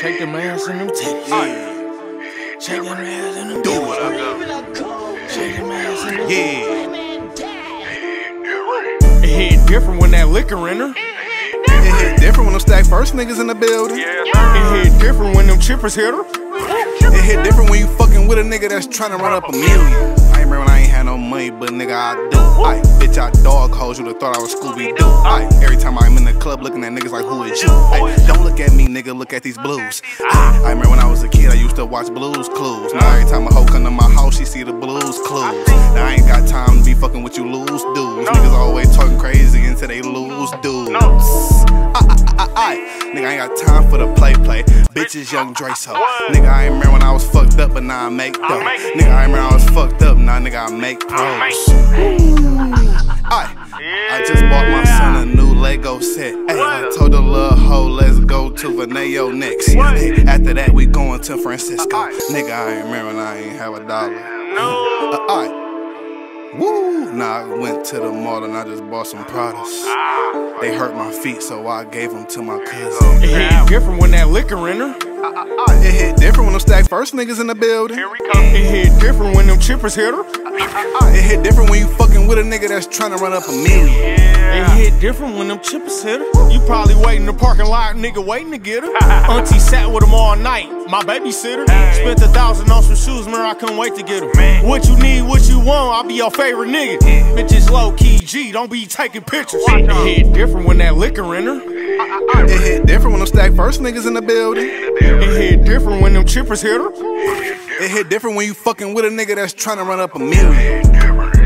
Shake them ass and them titties. Yeah. Shake them ass and them Do titties. what I go. Shake them ass and them Yeah. It hit different when that liquor in her. It hit different when them StackFirst niggas in the building. It hit different when them chippers hit her. It hit different when you fucking with a nigga that's trying to run up a million. I ain't remember when I ain't had no money, but nigga, I do. I bitch, I dog hoes, you would've thought I was Scooby Doo. I every time I'm in the club looking at niggas like, who is you? Ay, don't look at me, nigga, look at these blues. Ay, ah, I remember when I was a kid, I used to watch Blues Clues. Now every time a hoe come to my house, she see the Blues Clues. Now I ain't got time to be fucking with you lose dudes. Niggas always talking crazy until they lose dudes. Aye, nigga, I ain't got time for the play play. Bitches, young Dreso. Nigga, I ain't remember when I was fucked up, but now I make dough. Nigga, I remember I was fucked up, now nigga, I make pros. Aye, I just bought my son a new Lego set. Ay, I told the little hoe, let's go to Veneo next. Ay, after that, we going to Francisco. Nigga, I ain't remember when I ain't have a dollar. Uh, aye. Woo! Nah, I went to the mall and I just bought some products. They hurt my feet, so I gave them to my cousin. It hit different when that liquor in her. Uh, uh, uh, it hit different when them StackFirst niggas in the building. It hit different when them chippers hit her. It hit different when you fucking with a nigga that's trying to run up a million. It hit different when them chippers hit her. You probably waiting in the parking lot, nigga, waiting to get her. Auntie sat with him all night, my babysitter. Spent a thousand on some shoes, man, I couldn't wait to get them. What you need, what you want, I'll be your favorite nigga. Bitches Lowkey G, don't be taking pictures. It hit different when that liquor in her. It hit different when them StackFirst niggas in the building. It hit different when them chippers hit her. It hit different when you fucking with a nigga that's trying to run up a million.